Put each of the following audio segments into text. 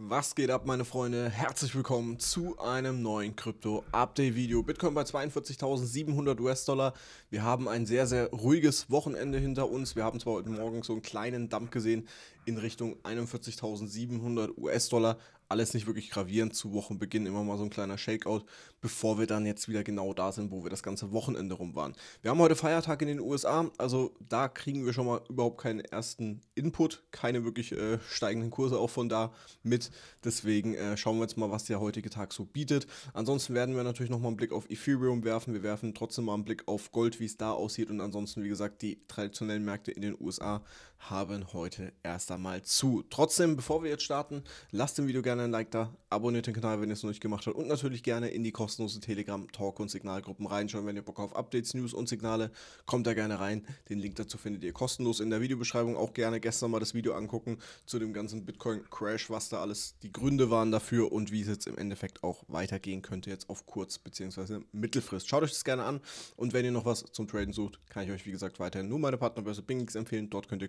Was geht ab, meine Freunde? Herzlich willkommen zu einem neuen Krypto-Update-Video. Bitcoin bei 42.700 US-Dollar. Wir haben ein sehr, sehr ruhiges Wochenende hinter uns. Wir haben zwar heute Morgen so einen kleinen Dump gesehen in Richtung 41.700 US-Dollar, alles nicht wirklich gravierend. Zu Wochenbeginn immer mal so ein kleiner Shakeout, bevor wir dann jetzt wieder genau da sind, wo wir das ganze Wochenende rum waren. Wir haben heute Feiertag in den USA, also da kriegen wir schon mal überhaupt keinen ersten Input, keine wirklich äh, steigenden Kurse auch von da mit. Deswegen äh, schauen wir jetzt mal, was der heutige Tag so bietet. Ansonsten werden wir natürlich nochmal einen Blick auf Ethereum werfen. Wir werfen trotzdem mal einen Blick auf Gold, wie es da aussieht. Und ansonsten, wie gesagt, die traditionellen Märkte in den USA haben heute erst einmal zu. Trotzdem, bevor wir jetzt starten, lasst dem Video gerne ein Like da, abonniert den Kanal, wenn ihr es noch nicht gemacht habt und natürlich gerne in die kostenlose Telegram, Talk und Signalgruppen reinschauen, wenn ihr Bock auf Updates, News und Signale, kommt da gerne rein. Den Link dazu findet ihr kostenlos in der Videobeschreibung. Auch gerne gestern mal das Video angucken zu dem ganzen Bitcoin-Crash, was da alles die Gründe waren dafür und wie es jetzt im Endeffekt auch weitergehen könnte jetzt auf kurz- bzw. Mittelfrist. Schaut euch das gerne an und wenn ihr noch was zum Traden sucht, kann ich euch wie gesagt weiterhin nur meine Partnerbörse Bingix empfehlen. Dort könnt ihr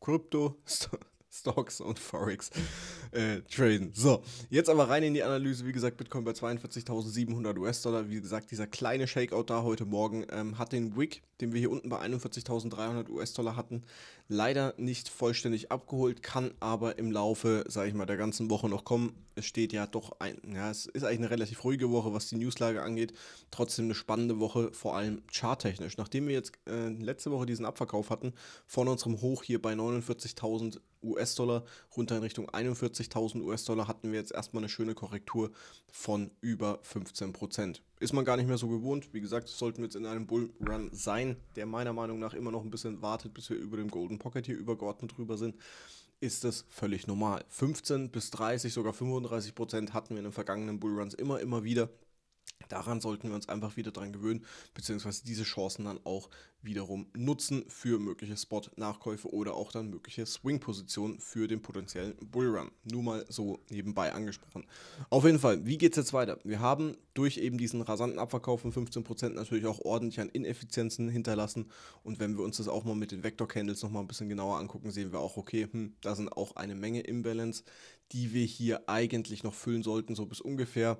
Krypto, Stocks und Forex äh, traden. So, jetzt aber rein in die Analyse. Wie gesagt, Bitcoin bei 42.700 US-Dollar. Wie gesagt, dieser kleine Shakeout da heute Morgen ähm, hat den Wick, den wir hier unten bei 41.300 US-Dollar hatten, leider nicht vollständig abgeholt, kann aber im Laufe, sage ich mal, der ganzen Woche noch kommen. Es steht ja doch ein, ja, es ist eigentlich eine relativ ruhige Woche, was die Newslage angeht. Trotzdem eine spannende Woche, vor allem charttechnisch. Nachdem wir jetzt äh, letzte Woche diesen Abverkauf hatten, von unserem Hoch hier bei 49.000 US-Dollar runter in Richtung 41.000 US-Dollar hatten wir jetzt erstmal eine schöne Korrektur von über 15%. Ist man gar nicht mehr so gewohnt. Wie gesagt, sollten wir jetzt in einem Bullrun sein, der meiner Meinung nach immer noch ein bisschen wartet, bis wir über dem Golden Pocket hier übergeordnet drüber sind, ist das völlig normal. 15 bis 30, sogar 35% hatten wir in den vergangenen Bullruns immer, immer wieder. Daran sollten wir uns einfach wieder dran gewöhnen, beziehungsweise diese Chancen dann auch wiederum nutzen für mögliche Spot-Nachkäufe oder auch dann mögliche Swing-Positionen für den potenziellen Bullrun. Nur mal so nebenbei angesprochen. Auf jeden Fall, wie geht es jetzt weiter? Wir haben durch eben diesen rasanten Abverkauf von 15% natürlich auch ordentlich an Ineffizienzen hinterlassen und wenn wir uns das auch mal mit den Vector-Candles nochmal ein bisschen genauer angucken, sehen wir auch, okay, hm, da sind auch eine Menge Imbalance, die wir hier eigentlich noch füllen sollten, so bis ungefähr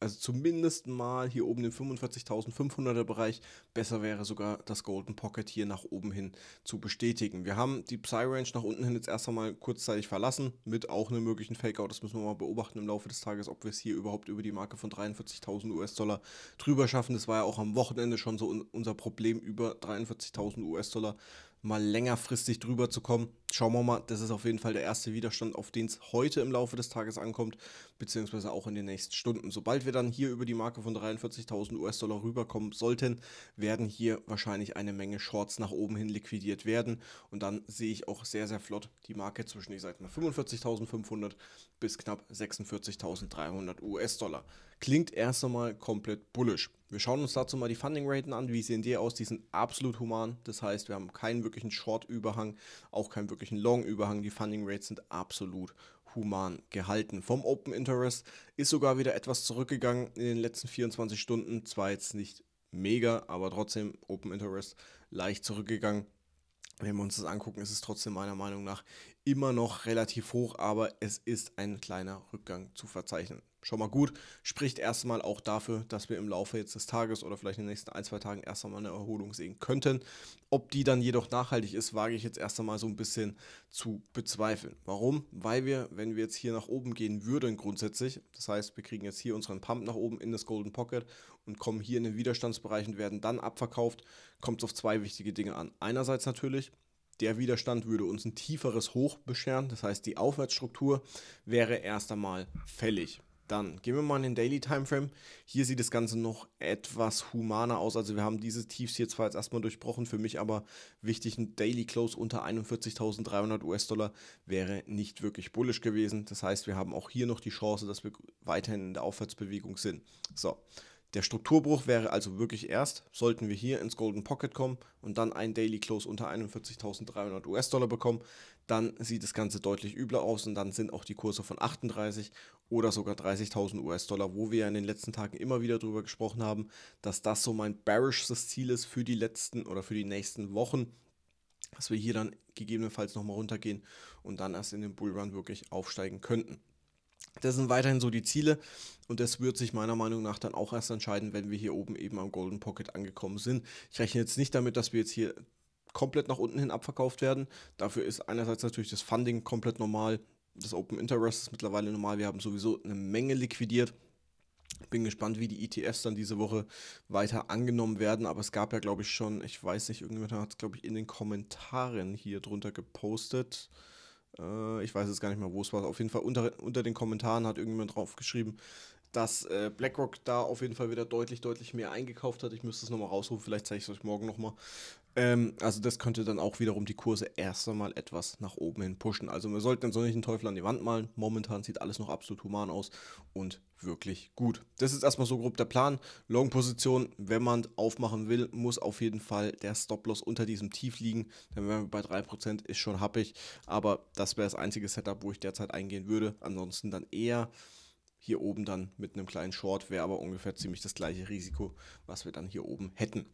also zumindest mal hier oben den 45.500er Bereich. Besser wäre sogar das Golden Pocket hier nach oben hin zu bestätigen. Wir haben die Psy-Range nach unten hin jetzt erst einmal kurzzeitig verlassen, mit auch einem möglichen Fakeout. Das müssen wir mal beobachten im Laufe des Tages, ob wir es hier überhaupt über die Marke von 43.000 US-Dollar drüber schaffen. Das war ja auch am Wochenende schon so unser Problem, über 43.000 US-Dollar mal längerfristig drüber zu kommen. Schauen wir mal, das ist auf jeden Fall der erste Widerstand, auf den es heute im Laufe des Tages ankommt, beziehungsweise auch in den nächsten Stunden. Sobald wir dann hier über die Marke von 43.000 US-Dollar rüberkommen sollten, werden hier wahrscheinlich eine Menge Shorts nach oben hin liquidiert werden und dann sehe ich auch sehr, sehr flott die Marke zwischen, ich sag mal, 45.500 bis knapp 46.300 US-Dollar. Klingt erst einmal komplett bullish. Wir schauen uns dazu mal die Funding-Raten an. Wie sehen die aus? Die sind absolut human. Das heißt, wir haben keinen wirklichen Short-Überhang, auch keinen wirklichen Long-Überhang. Die Funding-Rates sind absolut human gehalten. Vom Open Interest ist sogar wieder etwas zurückgegangen in den letzten 24 Stunden. Zwar jetzt nicht mega, aber trotzdem Open Interest leicht zurückgegangen. Wenn wir uns das angucken, ist es trotzdem meiner Meinung nach immer noch relativ hoch, aber es ist ein kleiner Rückgang zu verzeichnen schon mal gut. Spricht erstmal auch dafür, dass wir im Laufe jetzt des Tages oder vielleicht in den nächsten ein, zwei Tagen erst einmal eine Erholung sehen könnten. Ob die dann jedoch nachhaltig ist, wage ich jetzt erst einmal so ein bisschen zu bezweifeln. Warum? Weil wir, wenn wir jetzt hier nach oben gehen würden grundsätzlich, das heißt, wir kriegen jetzt hier unseren Pump nach oben in das Golden Pocket und kommen hier in den Widerstandsbereich und werden dann abverkauft, kommt es auf zwei wichtige Dinge an. Einerseits natürlich, der Widerstand würde uns ein tieferes Hoch bescheren, das heißt die Aufwärtsstruktur wäre erst einmal fällig. Dann gehen wir mal in den Daily Timeframe. Hier sieht das Ganze noch etwas humaner aus. Also wir haben diese Tiefs hier zwar jetzt erstmal durchbrochen, für mich aber wichtig, ein Daily Close unter 41.300 US-Dollar wäre nicht wirklich bullish gewesen. Das heißt, wir haben auch hier noch die Chance, dass wir weiterhin in der Aufwärtsbewegung sind. So, der Strukturbruch wäre also wirklich erst, sollten wir hier ins Golden Pocket kommen und dann einen Daily Close unter 41.300 US-Dollar bekommen, dann sieht das Ganze deutlich übler aus und dann sind auch die Kurse von 38 oder sogar 30.000 US-Dollar, wo wir ja in den letzten Tagen immer wieder darüber gesprochen haben, dass das so mein bearishes Ziel ist für die letzten oder für die nächsten Wochen, dass wir hier dann gegebenenfalls nochmal runtergehen und dann erst in den Bullrun wirklich aufsteigen könnten. Das sind weiterhin so die Ziele und das wird sich meiner Meinung nach dann auch erst entscheiden, wenn wir hier oben eben am Golden Pocket angekommen sind. Ich rechne jetzt nicht damit, dass wir jetzt hier komplett nach unten hin abverkauft werden. Dafür ist einerseits natürlich das Funding komplett normal. Das Open Interest ist mittlerweile normal. Wir haben sowieso eine Menge liquidiert. Bin gespannt, wie die ETFs dann diese Woche weiter angenommen werden. Aber es gab ja, glaube ich, schon, ich weiß nicht, irgendjemand hat es, glaube ich, in den Kommentaren hier drunter gepostet. Äh, ich weiß jetzt gar nicht mehr, wo es war. Auf jeden Fall unter, unter den Kommentaren hat irgendjemand drauf geschrieben, dass äh, BlackRock da auf jeden Fall wieder deutlich, deutlich mehr eingekauft hat. Ich müsste es nochmal rausrufen, vielleicht zeige ich es euch morgen nochmal. Ähm, also das könnte dann auch wiederum die Kurse erst einmal etwas nach oben hin pushen. Also wir sollten so nicht einen Teufel an die Wand malen. Momentan sieht alles noch absolut human aus und wirklich gut. Das ist erstmal so grob der Plan. Long-Position, wenn man aufmachen will, muss auf jeden Fall der Stop-Loss unter diesem Tief liegen. Dann wären wir bei 3%, ist schon happig. Aber das wäre das einzige Setup, wo ich derzeit eingehen würde. Ansonsten dann eher hier oben dann mit einem kleinen Short wäre aber ungefähr ziemlich das gleiche Risiko, was wir dann hier oben hätten.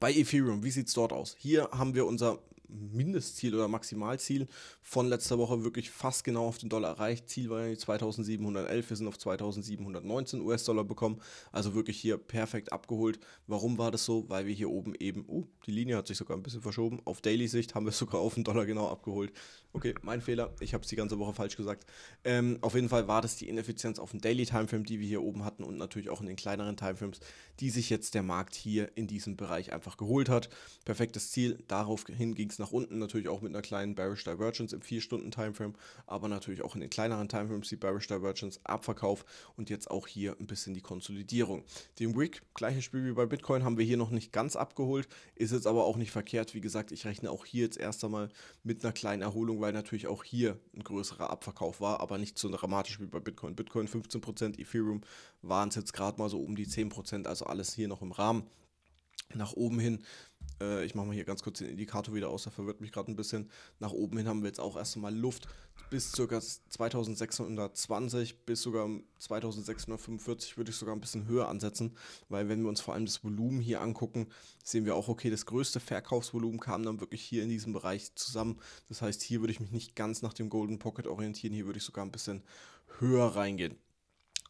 Bei Ethereum, wie sieht es dort aus? Hier haben wir unser Mindestziel oder Maximalziel von letzter Woche wirklich fast genau auf den Dollar erreicht. Ziel war ja 2711, wir sind auf 2719 US-Dollar bekommen, also wirklich hier perfekt abgeholt. Warum war das so? Weil wir hier oben eben, uh, die Linie hat sich sogar ein bisschen verschoben, auf Daily-Sicht haben wir es sogar auf den Dollar genau abgeholt. Okay, mein Fehler, ich habe es die ganze Woche falsch gesagt. Ähm, auf jeden Fall war das die Ineffizienz auf dem Daily-Timeframe, die wir hier oben hatten und natürlich auch in den kleineren Timeframes, die sich jetzt der Markt hier in diesem Bereich einfach geholt hat. Perfektes Ziel, daraufhin ging es nach unten, natürlich auch mit einer kleinen Bearish Divergence im 4-Stunden-Timeframe, aber natürlich auch in den kleineren Timeframes die Bearish Divergence, Abverkauf und jetzt auch hier ein bisschen die Konsolidierung. Den Wick, gleiches Spiel wie bei Bitcoin, haben wir hier noch nicht ganz abgeholt, ist jetzt aber auch nicht verkehrt. Wie gesagt, ich rechne auch hier jetzt erst einmal mit einer kleinen Erholung, weil natürlich auch hier ein größerer Abverkauf war, aber nicht so dramatisch wie bei Bitcoin. Bitcoin 15%, Ethereum waren es jetzt gerade mal so um die 10%, also alles hier noch im Rahmen. Nach oben hin äh, ich mache mal hier ganz kurz den Indikator wieder aus, der verwirrt mich gerade ein bisschen. Nach oben hin haben wir jetzt auch erstmal Luft bis ca. 2620 bis sogar 2645 würde ich sogar ein bisschen höher ansetzen, weil wenn wir uns vor allem das Volumen hier angucken, sehen wir auch, okay, das größte Verkaufsvolumen kam dann wirklich hier in diesem Bereich zusammen. Das heißt, hier würde ich mich nicht ganz nach dem Golden Pocket orientieren, hier würde ich sogar ein bisschen höher reingehen.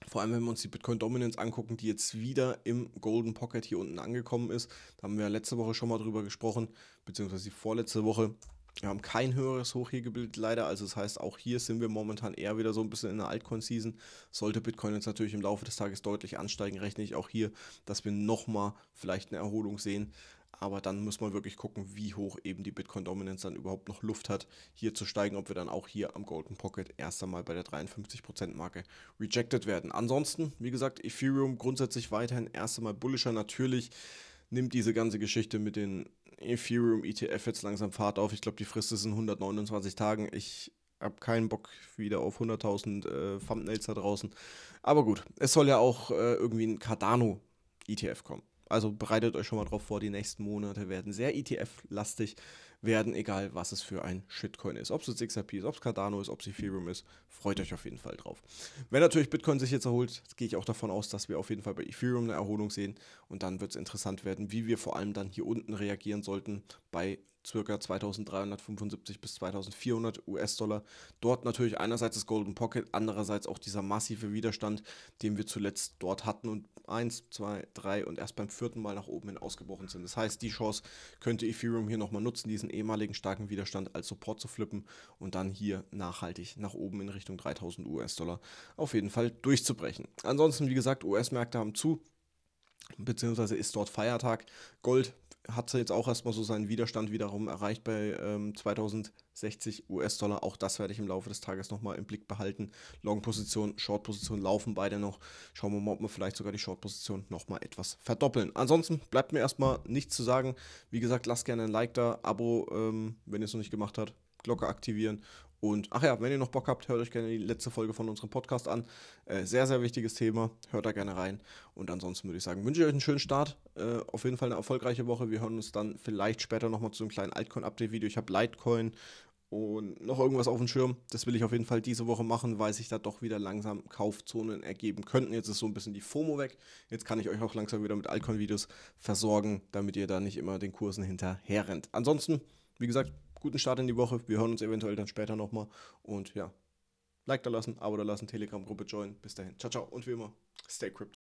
Vor allem, wenn wir uns die Bitcoin Dominance angucken, die jetzt wieder im Golden Pocket hier unten angekommen ist. Da haben wir letzte Woche schon mal drüber gesprochen, beziehungsweise die vorletzte Woche. Wir haben kein höheres Hoch hier gebildet, leider. Also das heißt, auch hier sind wir momentan eher wieder so ein bisschen in der Altcoin-Season. Sollte Bitcoin jetzt natürlich im Laufe des Tages deutlich ansteigen, rechne ich auch hier, dass wir nochmal vielleicht eine Erholung sehen. Aber dann muss man wirklich gucken, wie hoch eben die Bitcoin Dominance dann überhaupt noch Luft hat, hier zu steigen, ob wir dann auch hier am Golden Pocket erst einmal bei der 53% Marke rejected werden. Ansonsten, wie gesagt, Ethereum grundsätzlich weiterhin erst einmal bullischer. Natürlich nimmt diese ganze Geschichte mit den Ethereum ETF jetzt langsam Fahrt auf. Ich glaube, die Frist ist in 129 Tagen. Ich habe keinen Bock wieder auf 100.000 äh, Thumbnails da draußen. Aber gut, es soll ja auch äh, irgendwie ein Cardano ETF kommen. Also bereitet euch schon mal drauf vor, die nächsten Monate werden sehr ETF-lastig werden, egal was es für ein Shitcoin ist. Ob es jetzt XRP ist, ob es Cardano ist, ob es Ethereum ist, freut euch auf jeden Fall drauf. Wenn natürlich Bitcoin sich jetzt erholt, gehe ich auch davon aus, dass wir auf jeden Fall bei Ethereum eine Erholung sehen und dann wird es interessant werden, wie wir vor allem dann hier unten reagieren sollten bei ca. 2375 bis 2400 US-Dollar. Dort natürlich einerseits das Golden Pocket, andererseits auch dieser massive Widerstand, den wir zuletzt dort hatten und 1, 2, 3 und erst beim vierten Mal nach oben hin ausgebrochen sind. Das heißt, die Chance könnte Ethereum hier nochmal nutzen, diesen ehemaligen starken Widerstand als Support zu flippen und dann hier nachhaltig nach oben in Richtung 3000 US-Dollar auf jeden Fall durchzubrechen. Ansonsten, wie gesagt, US-Märkte haben zu beziehungsweise ist dort Feiertag. Gold hat jetzt auch erstmal so seinen Widerstand wiederum erreicht bei ähm, 2060 US-Dollar. Auch das werde ich im Laufe des Tages nochmal im Blick behalten. Long-Position, Short-Position laufen beide noch. Schauen wir mal, ob wir vielleicht sogar die Short-Position nochmal etwas verdoppeln. Ansonsten bleibt mir erstmal nichts zu sagen. Wie gesagt, lasst gerne ein Like da, Abo, ähm, wenn ihr es noch nicht gemacht habt. Glocke aktivieren und ach ja, wenn ihr noch Bock habt, hört euch gerne die letzte Folge von unserem Podcast an. Äh, sehr, sehr wichtiges Thema. Hört da gerne rein. Und ansonsten würde ich sagen, wünsche ich euch einen schönen Start. Äh, auf jeden Fall eine erfolgreiche Woche. Wir hören uns dann vielleicht später nochmal zu einem kleinen Altcoin-Update-Video. Ich habe Litecoin und noch irgendwas auf dem Schirm. Das will ich auf jeden Fall diese Woche machen, weil sich da doch wieder langsam Kaufzonen ergeben könnten. Jetzt ist so ein bisschen die FOMO weg. Jetzt kann ich euch auch langsam wieder mit Altcoin-Videos versorgen, damit ihr da nicht immer den Kursen hinterher rennt. Ansonsten, wie gesagt, guten Start in die Woche. Wir hören uns eventuell dann später nochmal. Und ja, Like da lassen, Abo da lassen, Telegram-Gruppe joinen. Bis dahin. Ciao, ciao und wie immer, stay crypto.